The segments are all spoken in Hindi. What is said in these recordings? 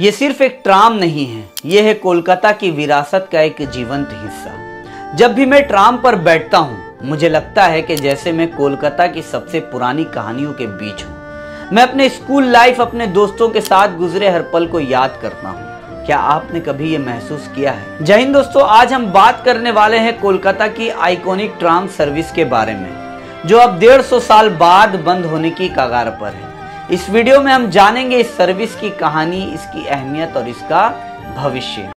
ये सिर्फ़ एक ट्राम नहीं है, ये है कोलकाता की विरासत का एक जीवंत हिस्सा। जब भी मैं ट्राम पर बैठता हूँ, मुझे लगता है कि जैसे मैं कोलकाता की सबसे पुरानी कहानियों के बीच हूँ। मैं अपने स्कूल लाइफ, अपने दोस्तों के साथ गुजरे हर पल को याद करता हूँ। क्या आपने कभी ये महसूस किया है? जय हिंद दोस्तों, आज हम बात करने वाले हैं कोलकाता की आइकॉनिक ट्राम सर्विस के बारे में, जो अब डेढ़ सौ साल बाद बंद होने की कगार पर है। इस वीडियो में हम जानेंगे इस सर्विस की कहानी, इसकी अहमियत और इसका भविष्य।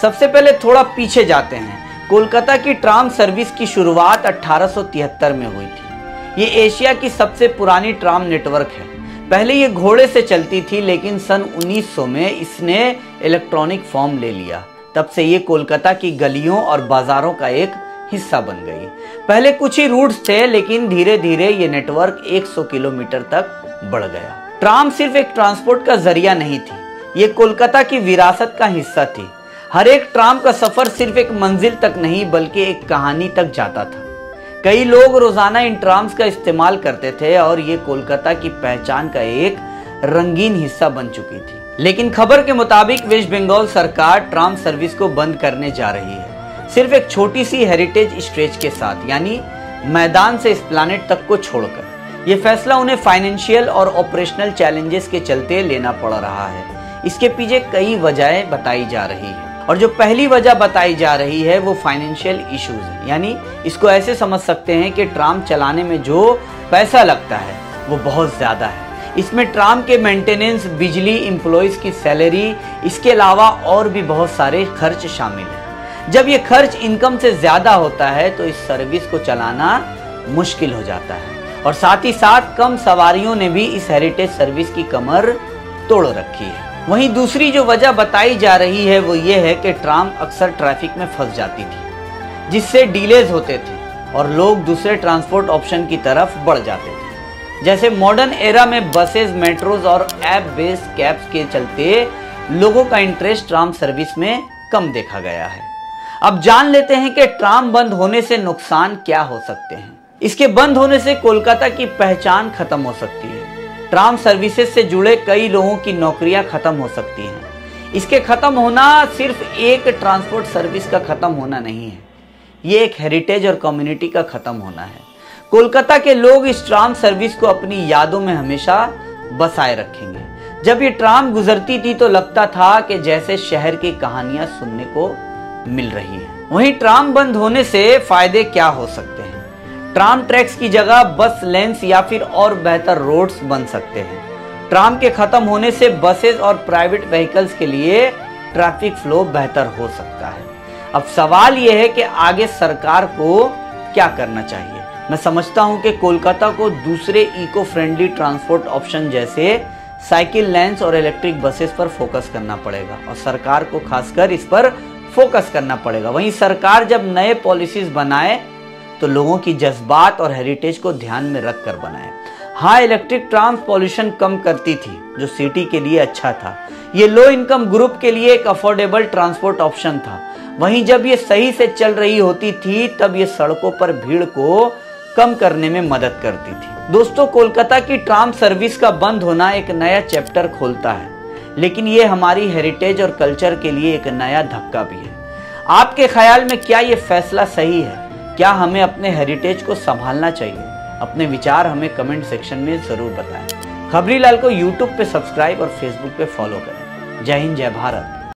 सबसे पहले थोड़ा पीछे जाते हैं। कोलकाता की ट्राम सर्विस की शुरुआत 1873 में हुई थी। ये एशिया की सबसे पुरानी ट्राम नेटवर्क है। पहले ये घोड़े से चलती थी, लेकिन सन 1900 में इसने इलेक्ट्रॉनिक फॉर्म ले लिया। तब से ये कोलकाता की गलियों और बाजारों का एक हिस्सा बन गई। पहले कुछ ही रूट्स थे, लेकिन धीरे धीरे ये नेटवर्क 100 किलोमीटर तक बढ़ गया। ट्राम सिर्फ़ एक ट्रांसपोर्ट का ज़रिया नहीं थी, ये कोलकाता की विरासत का हिस्सा थी। हर एक ट्राम का सफ़र सिर्फ़ एक मंजिल तक नहीं, बल्कि एक कहानी तक जाता था। कई लोग रोज़ाना इन ट्राम्स का इस्तेमाल करते थे और ये कोलकाता की पहचान का एक रंगीन हिस्सा बन चुकी थी। लेकिन खबर के मुताबिक वेस्ट बंगाल सरकार ट्राम सर्विस को बंद करने जा रही है। सिर्फ़ एक छोटी सी हेरिटेज स्ट्रेच के साथ, यानी मैदान से इस प्लानिट तक को छोड़कर। यह फैसला उन्हें फाइनेंशियल और ऑपरेशनल चैलेंजेस के चलते लेना पड़ रहा है। इसके पीछे कई वजहें बताई जा रही है। और जो पहली वजह बताई जा रही है, वो फाइनेंशियल इश्यूज़ है। यानी इसको ऐसे समझ सकते हैं कि ट्राम चलाने में जो पैसा लगता है, वो बहुत ज़्यादा है। इसमें ट्राम के मेंटेनेंस बिजली एम्प्लॉयज़ की सैलरी इसके अलावा और भी बहुत सारे खर्च शामिल है। जब ये खर्च इनकम से ज़्यादा होता है तो इस सर्विस को चलाना मुश्किल हो जाता है। और साथ ही साथ कम सवारियों ने भी इस हेरिटेज सर्विस की कमर तोड़ रखी है। वहीं दूसरी जो वजह बताई जा रही है, वो ये है कि ट्राम अक्सर ट्रैफ़िक में फंस जाती थी, जिससे डिलेज होते थे और लोग दूसरे ट्रांसपोर्ट ऑप्शन की तरफ़ बढ़ जाते थे। जैसे मॉडर्न एरा में बसेस मेट्रोज और ऐप बेस्ड कैब्स के चलते लोगों का इंटरेस्ट ट्राम सर्विस में कम देखा गया है। अब जान लेते हैं कि ट्राम बंद होने से नुकसान क्या हो सकते हैं। इसके बंद होने से कोलकाता की पहचान खत्म हो सकती है। ट्राम सर्विसेज़ से जुड़े कई लोगों की नौकरियाँ खत्म हो सकती हैं। इसके खत्म होना सिर्फ़ एक ट्रांसपोर्ट सर्विस का खत्म होना नहीं है। ये एक हेरिटेज और कम्युनिटी का खत्म होना है। कोलकाता के लोग इस ट्राम सर्विस को अपनी यादों में हमेशा बसाए रखेंगे। जब ये ट्राम गुजरती थी तो लगता था कि जैसे शहर की कहानियाँ सुनने को मिल रही है। वहीं ट्राम बंद होने से फ़ायदे क्या हो सकते हैं? ट्राम ट्रैक्स की जगह बस लेंस या फिर और बेहतर रोड्स बन सकते हैं। ट्राम के खत्म होने से बसेस और प्राइवेट व्हीकल्स के लिए ट्रैफ़िक फ्लो बेहतर हो सकता है। अब सवाल यह है कि आगे सरकार को क्या करना चाहिए? मैं समझता हूँ कि कोलकाता को दूसरे इको फ्रेंडली ट्रांसपोर्ट ऑप्शन जैसे साइकिल लेंस और इलेक्ट्रिक बसेस पर फोकस करना पड़ेगा और सरकार को खासकर इस पर फोकस करना पड़ेगा। वहीं सरकार जब नए पॉलिसीज़ बनाए तो लोगों की जज्बात और हेरिटेज को ध्यान में रख कर बनाए। हाँ इलेक्ट्रिक ट्रांस पॉल्यूशन कम करती थी, जो सिटी के लिए अच्छा था। ये लो इनकम ग्रुप के लिए एक अफोर्डेबल ट्रांसपोर्ट ऑप्शन था। वहीं जब ये सही से चल रही होती थी, तब ये सड़कों पर भीड़ को कम करने में मदद करती थी। दोस्तों, कोलकाता की ट्राम सर्विस का बंद होना एक नया चैप्टर खोलता है। लेकिन ये हमारी हेरिटेज और कल्चर के लिए एक नया धक्का भी है। आपके ख्याल में क्या ये फैसला सही है? क्या हमें अपने हेरिटेज को संभालना चाहिए? अपने विचार हमें कमेंट सेक्शन में ज़रूर बताएँ। खबरी लाल को यूट्यूब पे सब्सक्राइब और फेसबुक पे फॉलो करें। जय हिंद, जय भारत।